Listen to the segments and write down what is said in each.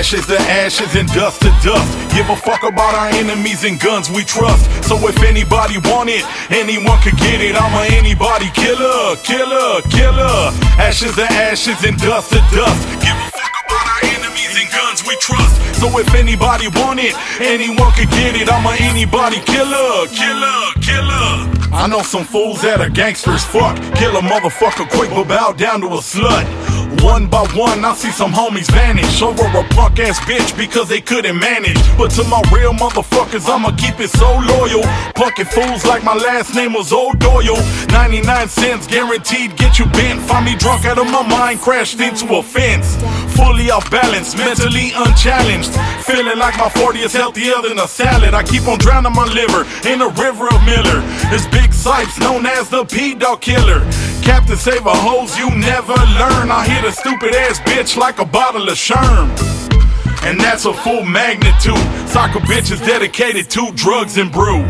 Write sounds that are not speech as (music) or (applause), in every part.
Ashes to ashes and dust to dust. Give a fuck about our enemies and guns we trust. So if anybody want it, anyone could get it. I'm a anybody killer, killer, killer. Ashes to ashes and dust to dust. Give a fuck about our enemies and guns we trust. So if anybody want it, anyone could get it. I'm a anybody killer, killer, killer. I know some fools that are gangsters, fuck. Kill a motherfucker quick, but bow down to a slut. One by one, I see some homies vanish over a punk ass bitch because they couldn't manage. But to my real motherfuckers, I'ma keep it so loyal. Punkin' fools like my last name was O'Doyle. 99 cents guaranteed, get you bent. Find me drunk out of my mind, crashed into a fence. Fully off balance, mentally unchallenged. Feeling like my 40 is healthier than a salad. I keep on drowning my liver in a river of Miller. It's Big Sipes, known as the P-Dog Killer. Captain Save a hose you never learn. I hit a stupid ass bitch like a bottle of Sherm. And that's a full magnitude. Soccer bitches dedicated to drugs and brew.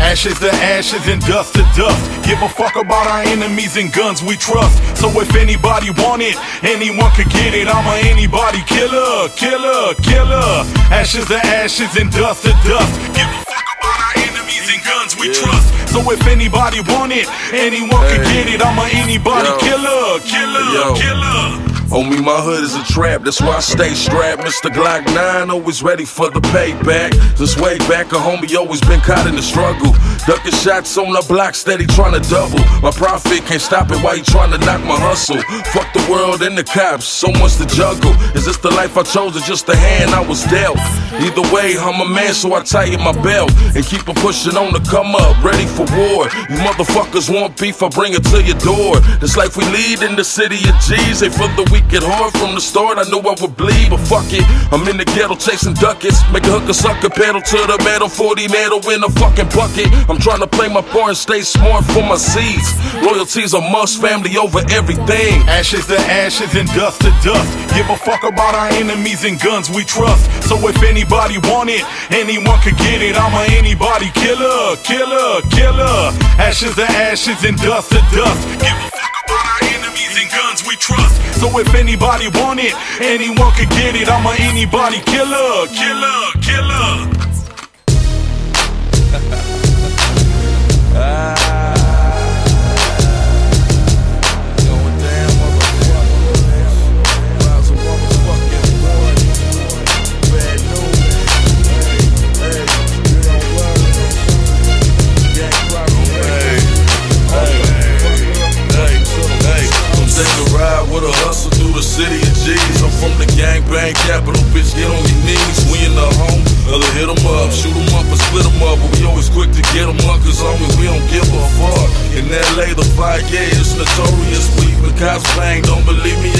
Ashes to ashes and dust to dust. Give a fuck about our enemies and guns we trust. So if anybody want it, anyone could get it. I'm a anybody killer, killer, killer. Ashes to ashes and dust to dust. Give a fuck about our enemies and guns we trust. So if anybody want it, anyone could get it. I'm a anybody Yo. killer, killer, Yo. killer. Homie, my hood is a trap, that's why I stay strapped. Mr. Glock 9, always ready for the payback. Just way back, a homie always been caught in the struggle. Ducking shots on the block, steady trying to double. My profit can't stop it why you trying to knock my hustle. Fuck the world and the cops, so much to juggle. Is this the life I chose or just the hand I was dealt? Either way, I'm a man, so I tighten my belt and keep on pushing on the come up, ready for war. You motherfuckers want beef, I bring it to your door. This life we lead in the city of G's, they for the get hard from the start. I knew I would bleed, but fuck it. I'm in the ghetto chasing ducats, make a hooker sucker pedal to the metal, 40 metal in a fucking bucket. I'm trying to play my part and stay smart for my seeds. Loyalty's a must, family over everything. Ashes to ashes and dust to dust. Give a fuck about our enemies and guns we trust. So if anybody want it, anyone could get it. I'm a anybody killer, killer, killer. Ashes to ashes and dust to dust. Give and guns we trust. So if anybody want it, anyone could get it. I'm a anybody killer, killer, killer. Take (laughs) ah. Bitch. Get on your knees. We in the home, other hit 'em up, shoot 'em up or split 'em up. But we always quick to get 'em up, cause homie, we don't give a fuck. In LA, the fire, yeah, it's notorious. We even cops bang, don't believe me,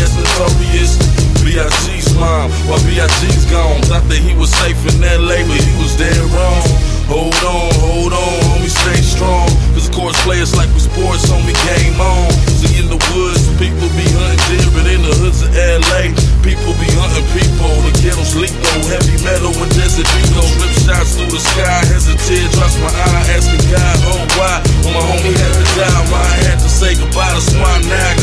asking God, oh, why? When my homie had to die, why I had to say goodbye to Swine, now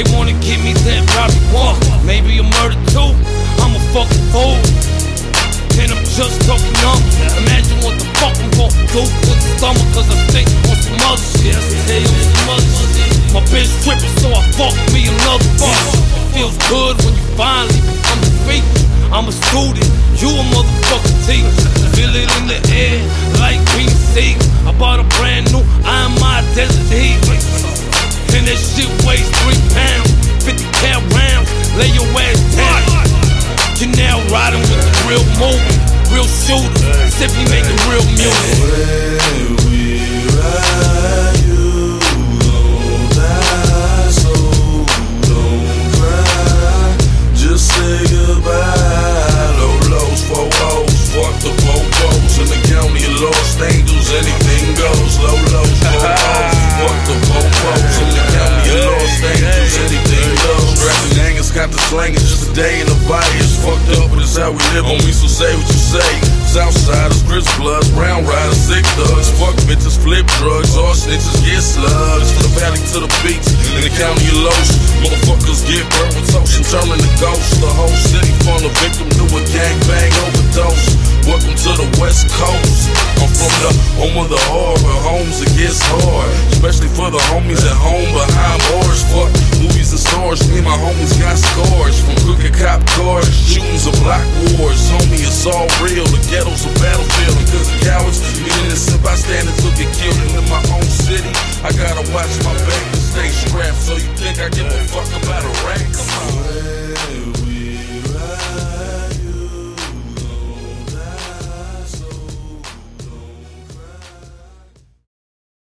They wanna give me that Robbie One. Maybe a murder too. I'm a fucking fool. And I'm just talking numbers. Imagine what the fuck I'm gon' do to the stomach. Cause I think on some other shit. My bitch tripping, so I fuck me another fuck. Feels good when you finally a freak. I'm a student, you a motherfucking teacher. Feel it in the air like seeds. I bought a brand new I'm my desert heat. And that shit weighs three pounds, 50 cal rounds. Lay your ass down. You're now riding with the real movie, real shooter, simply making real music. When we ride, how we live, homie, so say what you say. Southsiders, Crips Bloods, Brown Riders, Sick Thugs, fuck bitches, flip drugs, all snitches get slugs. From the valley to the beach, in the county of Los, motherfuckers get burned with toast and turn into ghosts. The whole city full of victim to a gangbang overdose. Welcome to the West Coast. I'm from the home of the but homes it gets hard. Especially for the homies at home behind bars. Fuck movies me and my homies got scars. From crooked cop cars, shootings of block wars. Homie, it's all real. The ghetto's a battlefield. Cause of cowards, me innocent bystanders will get killed. And in my own city, I gotta watch my back and stay strapped. So you think I give a fuck about a rack? Come on.